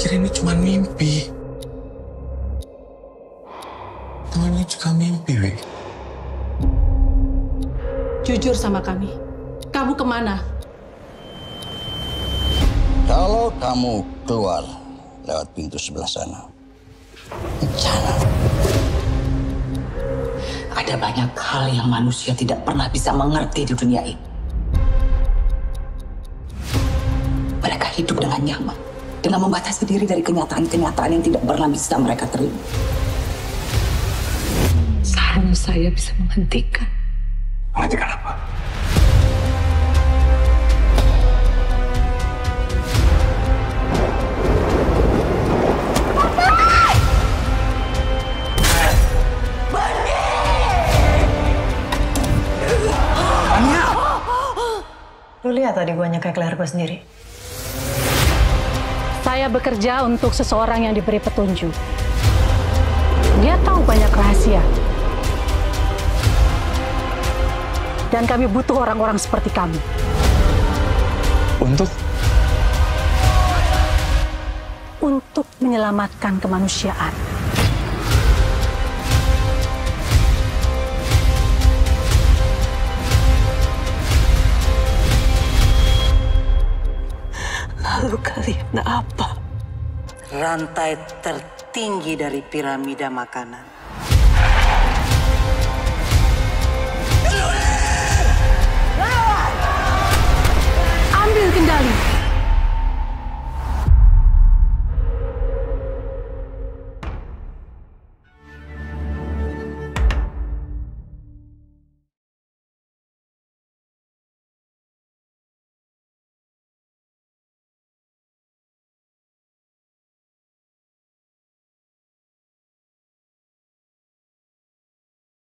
pikir ini cuma mimpi. Teman ini juga mimpi, Wi. Jujur sama kami. Kamu ke mana? Kalau kamu keluar lewat pintu sebelah sana, bencana. Ada banyak hal yang manusia tidak pernah bisa mengerti di dunia ini. Mereka hidup dengan nyaman, dengan membatasi diri dari kenyataan-kenyataan yang tidak pernah bisa mereka terima. Seharusnya saya bisa menghentikan. Menghentikan apa? Lu lihat tadi gue nyekek leher gue sendiri. Saya bekerja untuk seseorang yang diberi petunjuk. Dia tahu banyak rahasia. Dan kami butuh orang-orang seperti kamu. Untuk Untuk menyelamatkan kemanusiaan. Lalu kalian apa? Rantai tertinggi dari piramida makanan. Ambil kendali.